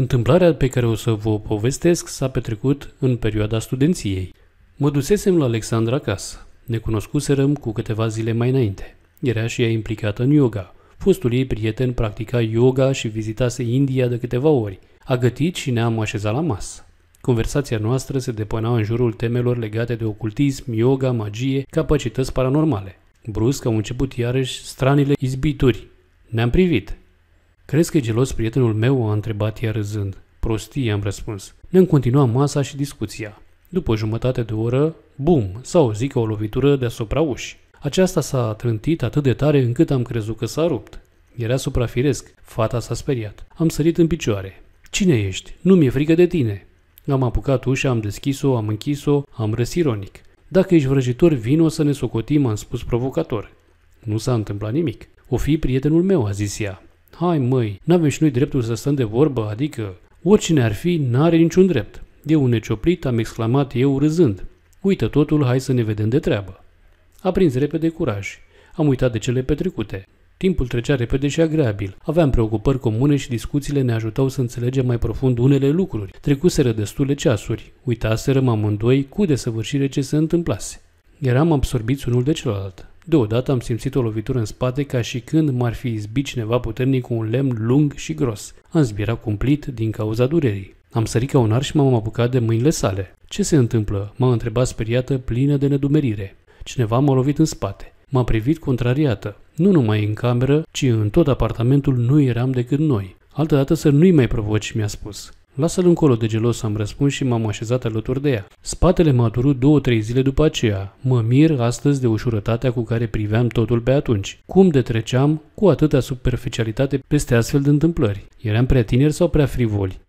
Întâmplarea pe care o să vă povestesc s-a petrecut în perioada studenției. Mă dusesem la Alexandra acasă. Ne cunoscuserăm cu câteva zile mai înainte. Era și ea implicată în yoga. Fostul ei prieten practica yoga și vizitase India de câteva ori. A gătit și ne-am așezat la masă. Conversația noastră se depăna în jurul temelor legate de ocultism, yoga, magie, capacități paranormale. Brusc au început iarăși stranile izbituri. Ne-am privit. Crezi că e gelos prietenul meu?" a întrebat ea râzând. Prostie, am răspuns. Ne-am continuat masa și discuția. După o jumătate de oră, bum, s-a zic o lovitură deasupra ușii. Aceasta s-a trântit atât de tare încât am crezut că s-a rupt. Era suprafiresc. Fata s-a speriat. Am sărit în picioare. Cine ești? Nu mi-e frică de tine. Am apucat ușa, am deschis-o, am închis-o, am râs ironic. Dacă ești vrăjitor, vino să ne socotim, am spus provocator. Nu s-a întâmplat nimic. O fi prietenul meu, a zis ea. Hai măi, n-avem și noi dreptul să stăm de vorbă, adică oricine ar fi, n-are niciun drept. De un necioplit am exclamat eu râzând. Uită totul, hai să ne vedem de treabă. A prins repede curaj. Am uitat de cele petrecute. Timpul trecea repede și agreabil. Aveam preocupări comune și discuțiile ne ajutau să înțelegem mai profund unele lucruri. Trecuseră destule ceasuri. Uitaserăm amândoi cu desăvârșire ce se întâmplase. Eram absorbiți unul de celălalt. Deodată am simțit o lovitură în spate ca și când m-ar fi izbit cineva puternic cu un lemn lung și gros. Am zbirat cumplit din cauza durerii. Am sărit ca un arș și m-am apucat de mâinile sale. Ce se întâmplă? M-a întrebat speriată, plină de nedumerire. Cineva m-a lovit în spate. M-a privit contrariată. Nu numai în cameră, ci în tot apartamentul nu eram decât noi. Altădată să nu-i mai provoci, mi-a spus. Lasă-l încolo de gelos, am răspuns și m-am așezat alături de ea. Spatele m-a durut două-trei zile după aceea. Mă mir astăzi de ușurătatea cu care priveam totul pe atunci. Cum de treceam cu atâta superficialitate peste astfel de întâmplări? Eram prea tineri sau prea frivoli?